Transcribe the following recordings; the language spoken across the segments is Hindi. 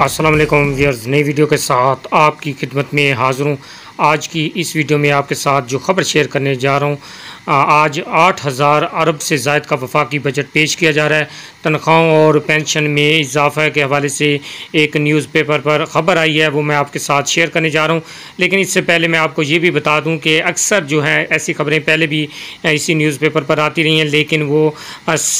अस्सलाम वालेकुम नई वीडियो के साथ आपकी खिदमत में हाज़िर हूँ। आज की इस वीडियो में आपके साथ जो खबर शेयर करने जा रहा हूँ आज आठ हज़ार अरब से जायद का वफाकी बजट पेश किया जा रहा है। तनख्वाहों और पेंशन में इजाफा के हवाले से एक न्यूज़पेपर पर ख़बर आई है, वो मैं आपके साथ शेयर करने जा रहा हूँ। लेकिन इससे पहले मैं आपको ये भी बता दूँ कि अक्सर जो है, ऐसी खबरें पहले भी इसी न्यूज़पेपर पर आती रही हैं, लेकिन वो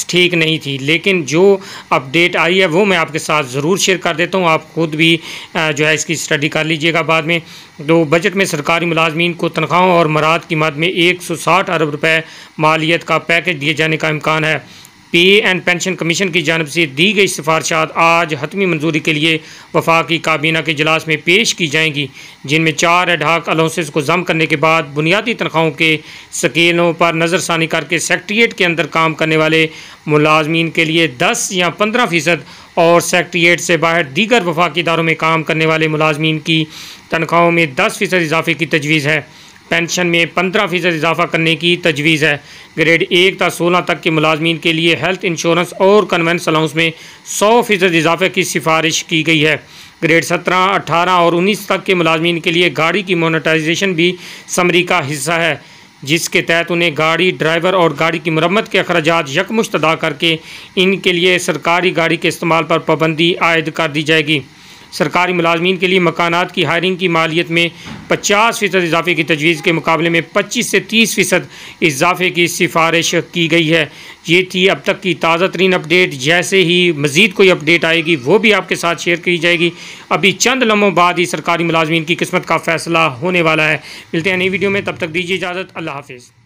ठीक नहीं थी। लेकिन जो अपडेट आई है, वो मैं आपके साथ ज़रूर शेयर कर देता हूँ। आप खुद भी जो है, इसकी स्टडी कर लीजिएगा बाद में। तो बजट में सरकारी मुलाजमीन को तनख्वाहों और मराद की मद में एक सौ साठ अरब रुपये मालियत का पैकेज दिए जाने का इम्कान है। पी एंड पेंशन कमीशन की जानब से दी गई सिफारशात आज हतमी मंजूरी के लिए वफाकी काबीना के इजलास में पेश की जाएँगी, जिनमें चार एडहाक अलाउंसेस को जम करने के बाद बुनियादी तनख्वाहों के स्केलों पर नज़रसानी करके सेक्ट्रिएट के अंदर काम करने वाले मुलाजमीन के लिए दस या पंद्रह फ़ीसद और सेक्ट्रिएट से बाहर दीगर वफाकी इदारों में काम करने वाले मुलाजमीन की तनख्वाहों में दस फ़ीसद इजाफे की तजवीज़ है। पेंशन में पंद्रह फ़ीसद इजाफा करने की तजवीज़ है। ग्रेड एक तक सोलह तक के मुलाजमीन के लिए हेल्थ इंश्योरेंस और कन्वेंस अलाउंस में सौ फ़ीसद इजाफे की सिफारिश की गई है। ग्रेड सत्रह, अठारह और उन्नीस तक के मुलाजमीन के लिए गाड़ी की मोनेटाइजेशन भी समरी का हिस्सा है, जिसके तहत उन्हें गाड़ी, ड्राइवर और गाड़ी की मरम्मत के अखराज यकमुश्त अदा करके इनके लिए सरकारी गाड़ी के इस्तेमाल पर पाबंदी आयद कर दी जाएगी। सरकारी मुलाजमीन के लिए मकानात की हायरिंग की मालियत में पचास फ़ीसद इजाफे की तजवीज़ के मुकाबले में पच्चीस से तीस फ़ीसद इजाफे की सिफारिश की गई है। ये थी अब तक की ताज़ा तरीन अपडेट। जैसे ही मज़ीद कोई अपडेट आएगी, वो भी आपके साथ शेयर की जाएगी। अभी चंद लम्हों बाद ही सरकारी मुलाजमीन की किस्मत का फ़ैसला होने वाला है। मिलते हैं नई वीडियो में। तब तक दीजिए इजाज़त। अल्लाह हाफिज़।